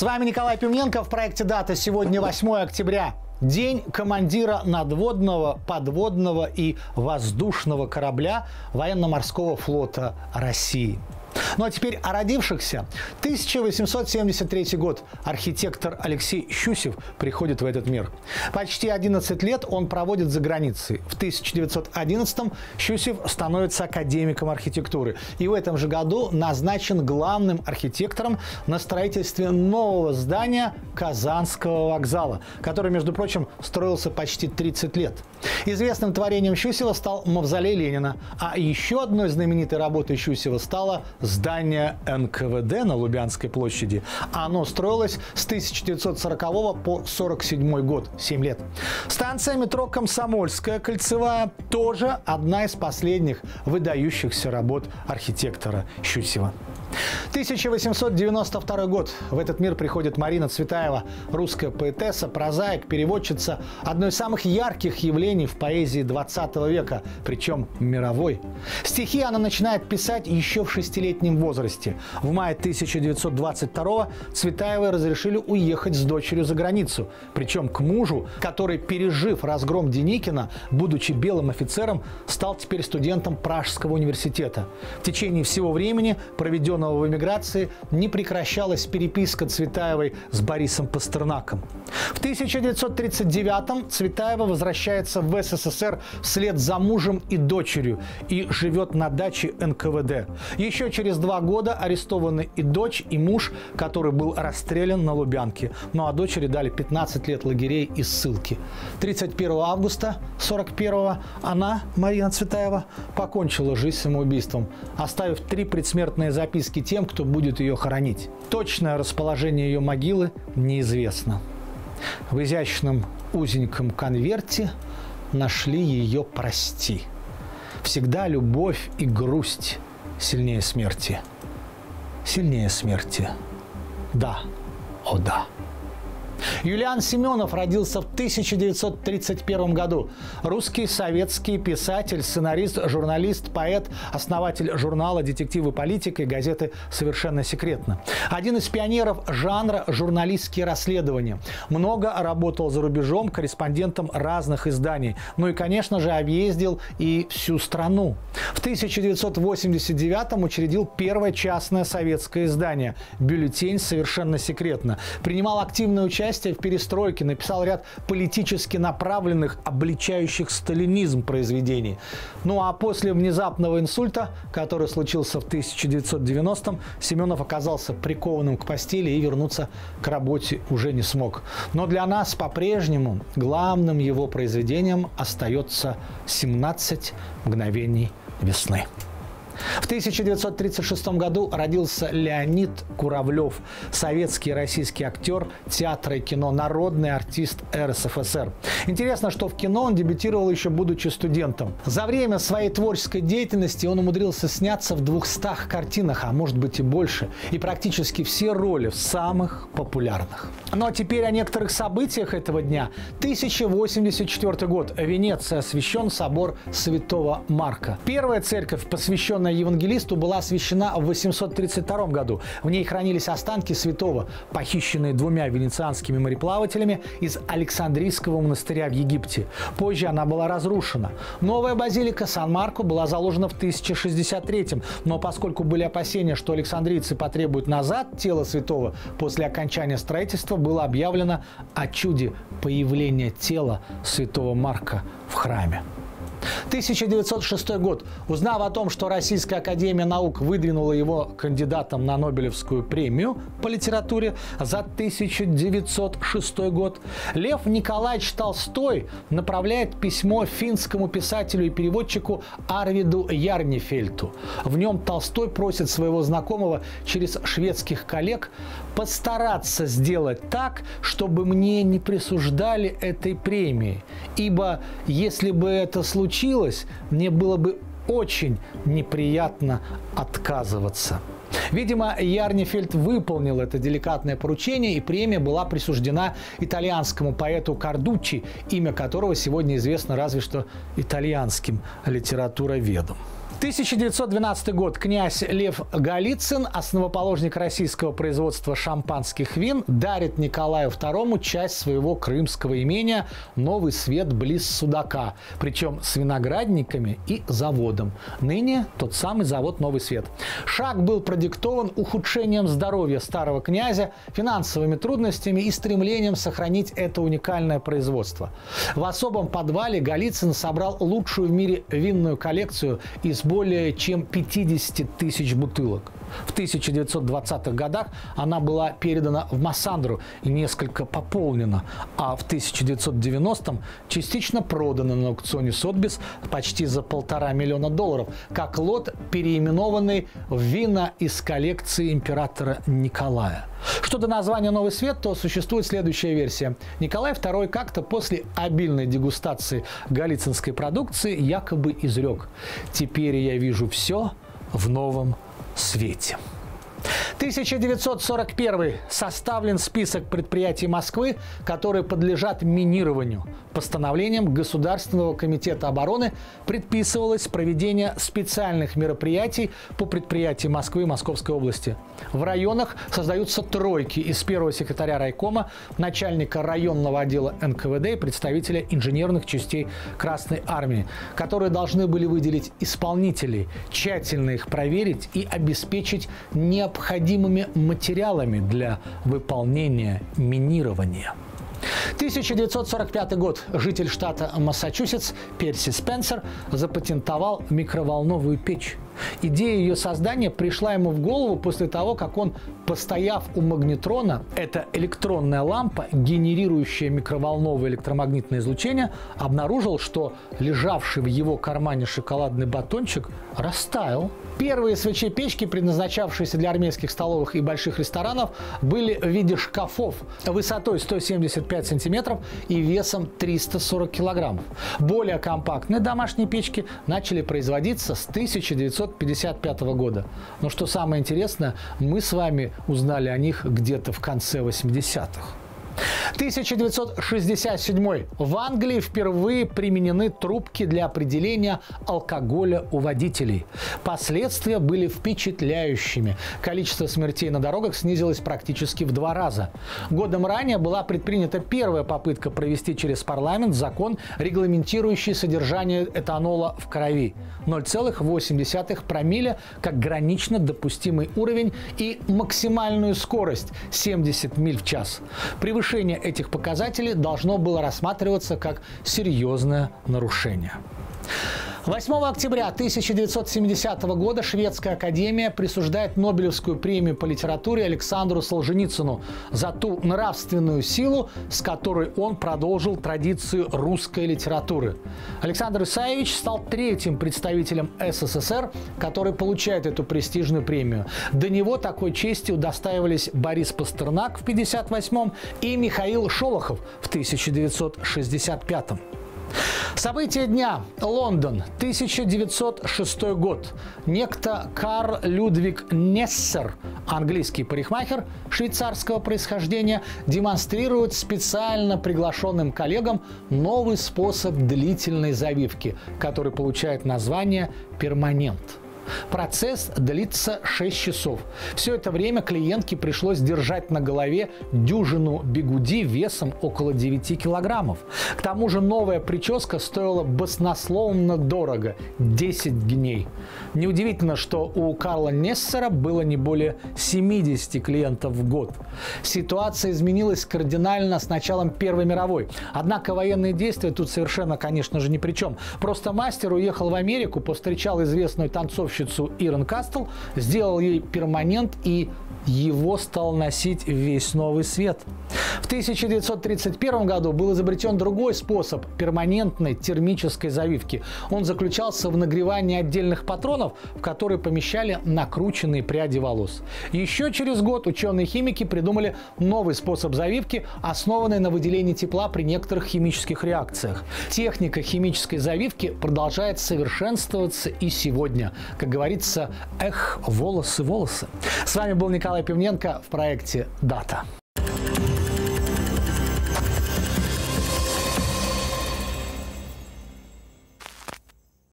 С вами Николай Пименко в проекте «Дата». Сегодня 8 октября. День командира надводного, подводного и воздушного корабля военно-морского флота России. Ну а теперь о родившихся. 1873 год. Архитектор Алексей Щусев приходит в этот мир. Почти 11 лет он проводит за границей. В 1911 Щусев становится академиком архитектуры. И в этом же году назначен главным архитектором на строительстве нового здания Казанского вокзала, который, между прочим, строился почти 30 лет. Известным творением Щусева стал мавзолей Ленина. А еще одной знаменитой работой Щусева стало здание НКВД на Лубянской площади. Оно строилось с 1940 по 1947 год, 7 лет. Станция метро «Комсомольская кольцевая» тоже одна из последних выдающихся работ архитектора Щусева. 1892 год. В этот мир приходит Марина Цветаева, русская поэтесса, прозаик, переводчица, одно из самых ярких явлений в поэзии 20 века, причем мировой. Стихи она начинает писать еще в шестилетнем возрасте. В мае 1922 Цветаевой разрешили уехать с дочерью за границу, причем к мужу, который, пережив разгром Деникина, будучи белым офицером, стал теперь студентом Пражского университета. В течение всего времени, проведенного заключенного в эмиграции не прекращалась переписка Цветаевой с Борисом Пастернаком. В 1939-м Цветаева возвращается в СССР вслед за мужем и дочерью и живет на даче НКВД. Еще через два года арестованы и дочь, и муж, который был расстрелян на Лубянке. Ну а дочери дали 15 лет лагерей и ссылки. 31 августа 41 она, Марина Цветаева, покончила жизнь самоубийством, оставив три предсмертные записки списке тем, кто будет ее хоронить. Точное расположение ее могилы неизвестно. В изящном узеньком конверте нашли ее «Прости». Всегда любовь и грусть сильнее смерти. Сильнее смерти. Да, о да. Юлиан Семенов родился в 1931 году. Русский советский писатель, сценарист, журналист, поэт, основатель журнала «Детективы политика» и газеты «Совершенно секретно». Один из пионеров жанра журналистские расследования. Много работал за рубежом корреспондентом разных изданий. Ну и, конечно же, объездил и всю страну. В 1989 учредил первое частное советское издание «Бюллетень совершенно секретно». Принимал активное участие участие в перестройке, написал ряд политически направленных, обличающих сталинизм произведений. Ну а после внезапного инсульта, который случился в 1990-м, Семенов оказался прикованным к постели и вернуться к работе уже не смог. Но для нас по-прежнему главным его произведением остается «17 мгновений весны». В 1936 году родился Леонид Куравлев, советский и российский актер театра и кино, народный артист РСФСР. Интересно, что в кино он дебютировал еще будучи студентом. За время своей творческой деятельности он умудрился сняться в 200 картинах, а может быть и больше, и практически все роли в самых популярных. Ну а теперь о некоторых событиях этого дня. 1084 год. Венеция освящен собор Святого Марка. Первая церковь, посвященная евангелисту, была освящена в 832 году. В ней хранились останки святого, похищенные двумя венецианскими мореплавателями из Александрийского монастыря в Египте. Позже она была разрушена. Новая базилика Сан-Марко была заложена в 1063 но поскольку были опасения, что александрийцы потребуют назад тело святого, после окончания строительства было объявлено о чуде появления тела святого Марка в храме. 1906 год. Узнав о том, что Российская Академия Наук выдвинула его кандидатом на Нобелевскую премию по литературе за 1906 год, Лев Николаевич Толстой направляет письмо финскому писателю и переводчику Арвиду Ярнифельту. В нем Толстой просит своего знакомого через шведских коллег постараться сделать так, чтобы мне не присуждали этой премии. Ибо если бы это случилось, мне было бы очень неприятно отказываться. Видимо, Ярнифельд выполнил это деликатное поручение, и премия была присуждена итальянскому поэту Кардуччи, имя которого сегодня известно разве что итальянским литературоведам. 1912 год. Князь Лев Голицын, основоположник российского производства шампанских вин, дарит Николаю II часть своего крымского имения «Новый свет» близ Судака. Причем с виноградниками и заводом. Ныне тот самый завод «Новый свет». Шаг был продиктован ухудшением здоровья старого князя, финансовыми трудностями и стремлением сохранить это уникальное производство. В особом подвале Голицын собрал лучшую в мире винную коллекцию из более чем 50 тысяч бутылок. В 1920-х годах она была передана в Массандру и несколько пополнена, а в 1990-м частично продана на аукционе Сотбис почти за полтора миллиона долларов, как лот, переименованный в вина из коллекции императора Николая. Что до названия «Новый свет», то существует следующая версия. Николай II как-то после обильной дегустации галицинской продукции якобы изрек «Теперь я вижу все в новом свете». 1941 составлен список предприятий Москвы, которые подлежат минированию. Постановлением Государственного комитета обороны предписывалось проведение специальных мероприятий по предприятиям Москвы и Московской области. В районах создаются тройки из первого секретаря райкома, начальника районного отдела НКВД и представителя инженерных частей Красной Армии, которые должны были выделить исполнителей, тщательно их проверить и обеспечить необходимыми материалами для выполнения минирования. 1945 год. Житель штата Массачусетс Перси Спенсер запатентовал микроволновую печь. Идея ее создания пришла ему в голову после того, как он, постояв у магнетрона, это электронная лампа, генерирующая микроволновое электромагнитное излучение, обнаружил, что лежавший в его кармане шоколадный батончик растаял. Первые свечи-печки, предназначавшиеся для армейских столовых и больших ресторанов, были в виде шкафов высотой 175 сантиметров и весом 340 килограммов. Более компактные домашние печки начали производиться с 1955 года. Но что самое интересное, мы с вами узнали о них где-то в конце 80-х. 1967. В Англии впервые применены трубки для определения алкоголя у водителей. Последствия были впечатляющими. Количество смертей на дорогах снизилось практически в два раза. Годом ранее была предпринята первая попытка провести через парламент закон, регламентирующий содержание этанола в крови. 0,8 промилле как гранично допустимый уровень и максимальную скорость 70 миль в час. Превышение этих показателей должно было рассматриваться как серьезное нарушение. 8 октября 1970 года Шведская академия присуждает Нобелевскую премию по литературе Александру Солженицыну за ту нравственную силу, с которой он продолжил традицию русской литературы. Александр Исаевич стал третьим представителем СССР, который получает эту престижную премию. До него такой чести удостаивались Борис Пастернак в 1958 и Михаил Шолохов в 1965. События дня. Лондон, 1906 год. Некто Карл Людвиг Нессер, английский парикмахер швейцарского происхождения, демонстрирует специально приглашенным коллегам новый способ длительной завивки, который получает название «перманент». Процесс длится 6 часов. Все это время клиентке пришлось держать на голове дюжину бигуди весом около 9 килограммов. К тому же новая прическа стоила баснословно дорого – 10 гней. Неудивительно, что у Карла Нессера было не более 70 клиентов в год. Ситуация изменилась кардинально с началом Первой мировой. Однако военные действия тут совершенно, конечно же, ни при чем. Просто мастер уехал в Америку, повстречал известную танцовщицу танцовщицу Ирон Кастл, сделал ей перманент и его стал носить весь новый свет. В 1931 году был изобретен другой способ перманентной термической завивки. Он заключался в нагревании отдельных патронов, в которые помещали накрученные пряди волос. Еще через год ученые-химики придумали новый способ завивки, основанный на выделении тепла при некоторых химических реакциях. Техника химической завивки продолжает совершенствоваться и сегодня. Как говорится, эх, волосы, волосы. С вами был Николай Пивненко в проекте «Дата».